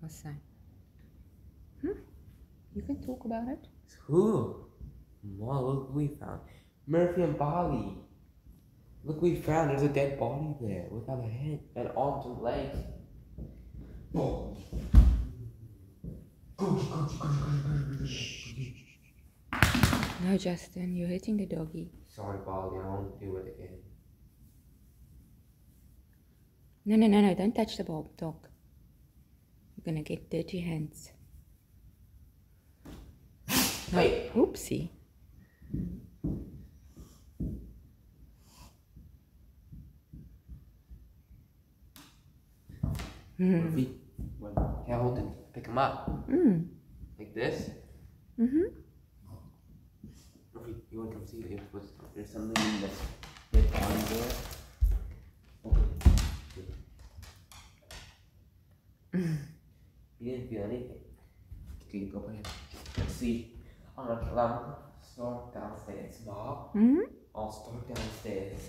What's that? Hmm? You can talk about it. Who? Wow, look what we found. Murphy and Bali. Look we found there's a dead body there without a head and arms and legs. Oh. No, Justin, you're hitting the doggy. Sorry, Bali, I won't do it again. No, no, no, no, don't touch the bulb, dog. You're gonna get dirty hands. No, Wait. oopsie. Can I hold it? Pick him up. Mm. Like this? Mm-hmm. You want to come see if there's something in this dead body there? You didn't feel anything. Okay, go ahead. Let's see. I'm gonna start downstairs. Mom, Mm-hmm. I'll start downstairs.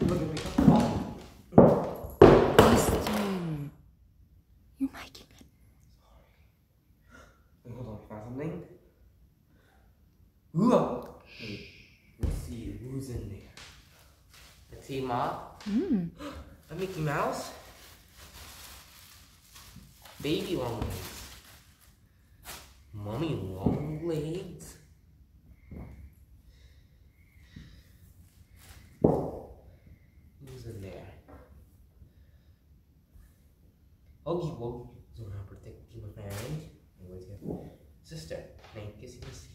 Look at me. Oh. Justin. You're making it. Wait, hold on, I found something. Ooh. Let's see who's in there. Let's see, Ma. Mm. A Mickey Mouse. Baby long legs. Mommy long legs. Who's in there? Oogie Woogie is around protecting my family. And where's your sister? Named Kissy Missy.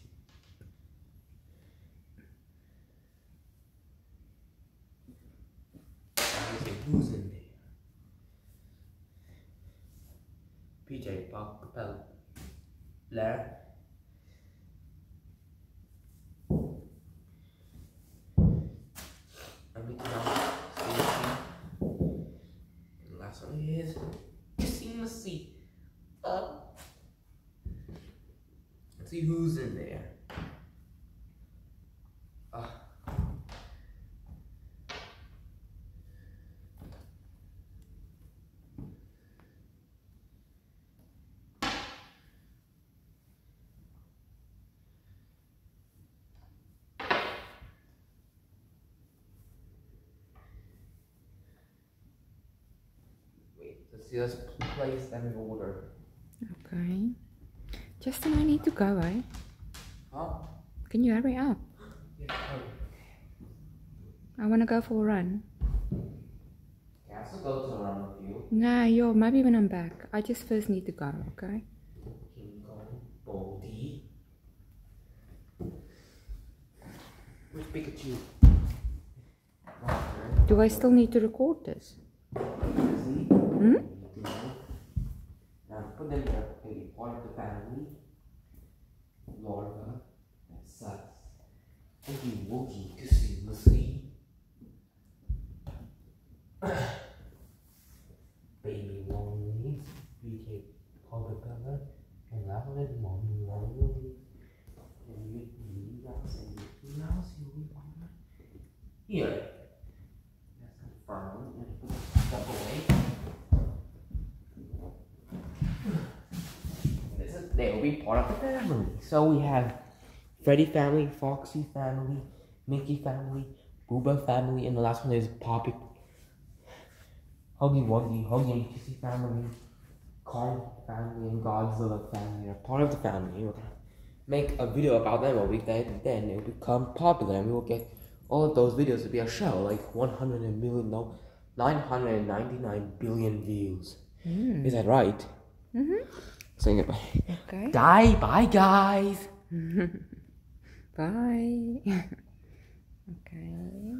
I say, who's in there? PJ Parker Blair. And Mickey Mouse, Stacy. And last one is Uh, let's see who's in there. Let's see, let's place them in order. Okay. Justin, I need to go, eh? Huh? Can you hurry up? Yeah, oh. I want to go for a run. Can I still go to the run with you? Nah, yo, maybe when I'm back. I just first need to go, okay? King Kong, Baldy. Where's Pikachu? Do I still need to record this? Hmm? Now put them there. Okay, part the family. Larva. That sucks. Oogie woogie, Kissy Missy. Baby lonely. BK Pogabella. And Lavin Mommy Lonely. And you you guys and Mickey Mouse, you will Here. That's confirmed. And put stuff away. This is, they will be part of the family. So we have Freddy family, Foxy family, Mickey family, Booba family, and the last one is Poppy. Huggy Wuggy, Huggy and Kissy family, Kong family, and Godzilla family are part of the family. We're gonna make a video about them a week, then, then it will become popular, and we will get all of those videos to be a show, like 100 million, no, 999 billion views. Mm. Is that right? Mm-hmm. Saying it. Okay. Die, bye guys. Bye. okay.